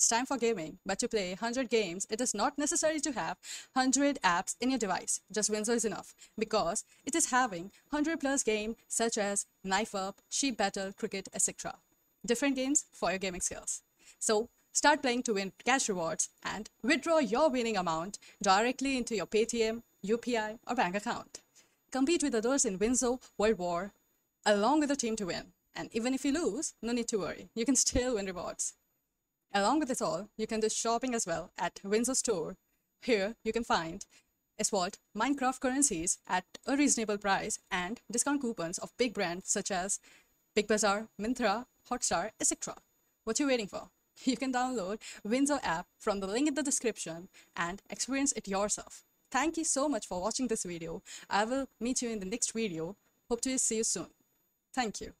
It's time for gaming, but to play 100 games, it is not necessary to have 100 apps in your device. Just WinZO is enough because it is having 100 plus games such as Knife Up, Sheep Battle, Cricket, etc. Different games for your gaming skills. So start playing to win cash rewards and withdraw your winning amount directly into your Paytm, UPI, or bank account. Compete with others in WinZO World War along with the team to win. And even if you lose, no need to worry. You can still win rewards. Along with this all, you can do shopping as well at WinZO Store. Here, you can find Asphalt Minecraft currencies at a reasonable price and discount coupons of big brands such as Big Bazaar, Myntra, Hotstar, etc. What are you waiting for? You can download WinZO app from the link in the description and experience it yourself. Thank you so much for watching this video. I will meet you in the next video. Hope to see you soon. Thank you.